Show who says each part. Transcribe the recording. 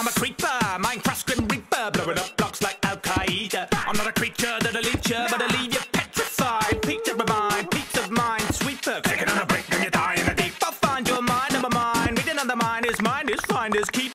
Speaker 1: I'm a creeper, Minecraft Grim Reaper, blowing up blocks like Al Qaeda. I'm not a creature that'll eat you, but I'll leave you petrified. Peace of my mind, peace of mind, sweeper. Taking on a break, then you die in the deep. I'll find your mind and my mind. Reading on the mind is mine, is finders keep.